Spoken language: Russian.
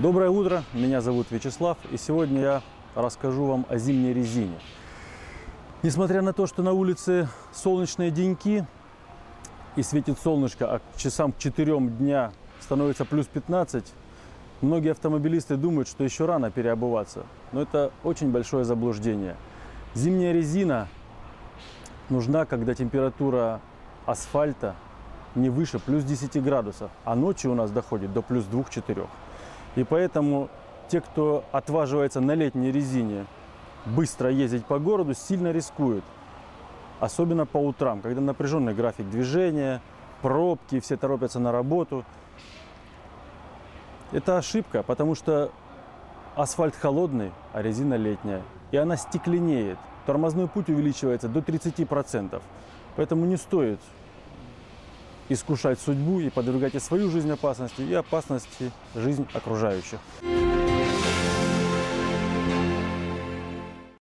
Доброе утро, меня зовут Вячеслав, и сегодня я расскажу вам о зимней резине. Несмотря на то, что на улице солнечные деньки и светит солнышко, а к часам к 4 дня становится плюс 15, многие автомобилисты думают, что еще рано переобуваться. Но это очень большое заблуждение. Зимняя резина нужна, когда температура асфальта не выше плюс 10 градусов, а ночью у нас доходит до плюс 2-4. И поэтому те, кто отваживается на летней резине быстро ездить по городу, сильно рискуют. Особенно по утрам, когда напряженный график движения, пробки, все торопятся на работу. Это ошибка, потому что асфальт холодный, а резина летняя. И она стекленеет. Тормозной путь увеличивается до 30%. Поэтому не стоит искушать судьбу и подвергать свою жизнь опасности, и опасности жизнь окружающих.